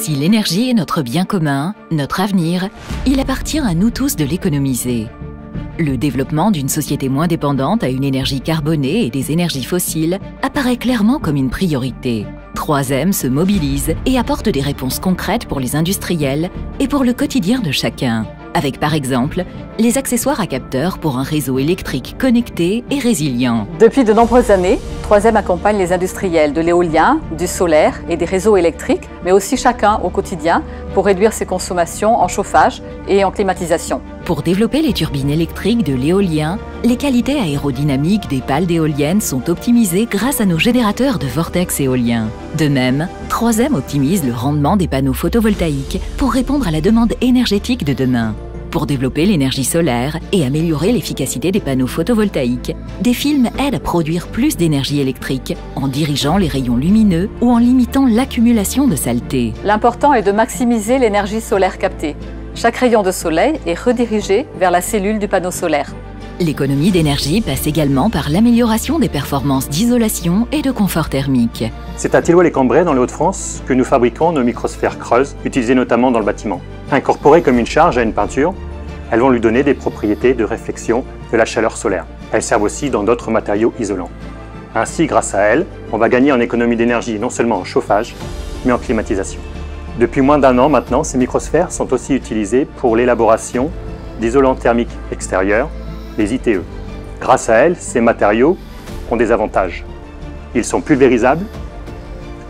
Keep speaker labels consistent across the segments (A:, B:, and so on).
A: Si l'énergie est notre bien commun, notre avenir, il appartient à nous tous de l'économiser. Le développement d'une société moins dépendante à une énergie carbonée et des énergies fossiles apparaît clairement comme une priorité. 3M se mobilise et apporte des réponses concrètes pour les industriels et pour le quotidien de chacun avec par exemple les accessoires à capteurs pour un réseau électrique connecté et résilient.
B: Depuis de nombreuses années, 3M accompagne les industriels de l'éolien, du solaire et des réseaux électriques, mais aussi chacun au quotidien pour réduire ses consommations en chauffage et en climatisation.
A: Pour développer les turbines électriques de l'éolien, les qualités aérodynamiques des pales d'éoliennes sont optimisées grâce à nos générateurs de vortex éolien. De même, 3M optimise le rendement des panneaux photovoltaïques pour répondre à la demande énergétique de demain. Pour développer l'énergie solaire et améliorer l'efficacité des panneaux photovoltaïques, des films aident à produire plus d'énergie électrique en dirigeant les rayons lumineux ou en limitant l'accumulation de saleté.
B: L'important est de maximiser l'énergie solaire captée. Chaque rayon de soleil est redirigé vers la cellule du panneau solaire.
A: L'économie d'énergie passe également par l'amélioration des performances d'isolation et de confort thermique.
C: C'est à Tilloy-les-Cambrai, dans les Hauts-de-France, que nous fabriquons nos microsphères creuses, utilisées notamment dans le bâtiment. Incorporées comme une charge à une peinture, elles vont lui donner des propriétés de réflexion de la chaleur solaire. Elles servent aussi dans d'autres matériaux isolants. Ainsi, grâce à elles, on va gagner en économie d'énergie non seulement en chauffage, mais en climatisation. Depuis moins d'un an maintenant, ces microsphères sont aussi utilisées pour l'élaboration d'isolants thermiques extérieurs, les ITE. Grâce à elles, ces matériaux ont des avantages. Ils sont pulvérisables,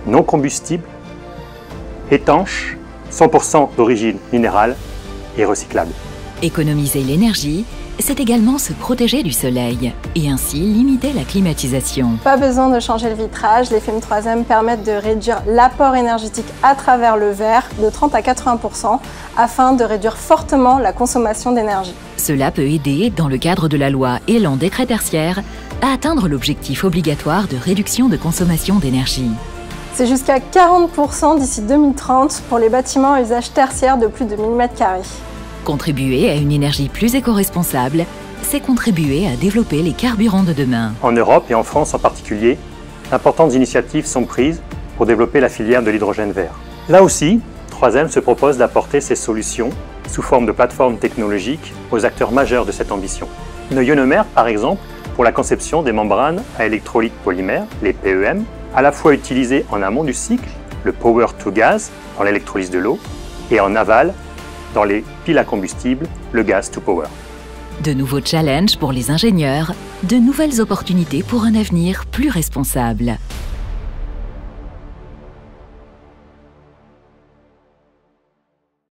C: non combustibles, étanches, 100% d'origine minérale et recyclables.
A: Économiser l'énergie, c'est également se protéger du soleil et ainsi limiter la climatisation.
D: Pas besoin de changer le vitrage, les films 3M permettent de réduire l'apport énergétique à travers le verre de 30 à 80% afin de réduire fortement la consommation d'énergie.
A: Cela peut aider, dans le cadre de la loi Élan décret tertiaire, à atteindre l'objectif obligatoire de réduction de consommation d'énergie.
D: C'est jusqu'à 40% d'ici 2030 pour les bâtiments à usage tertiaire de plus de 1000 m2.
A: Contribuer à une énergie plus éco-responsable, c'est contribuer à développer les carburants de demain.
C: En Europe et en France en particulier, d'importantes initiatives sont prises pour développer la filière de l'hydrogène vert. Là aussi, 3M se propose d'apporter ses solutions sous forme de plateformes technologiques aux acteurs majeurs de cette ambition. Neuillonomer, par exemple, pour la conception des membranes à électrolyte polymère, les PEM, à la fois utilisées en amont du cycle, le power to gas, dans l'électrolyse de l'eau, et en aval, dans les piles à combustible, le gas to power.
A: De nouveaux challenges pour les ingénieurs, de nouvelles opportunités pour un avenir plus responsable.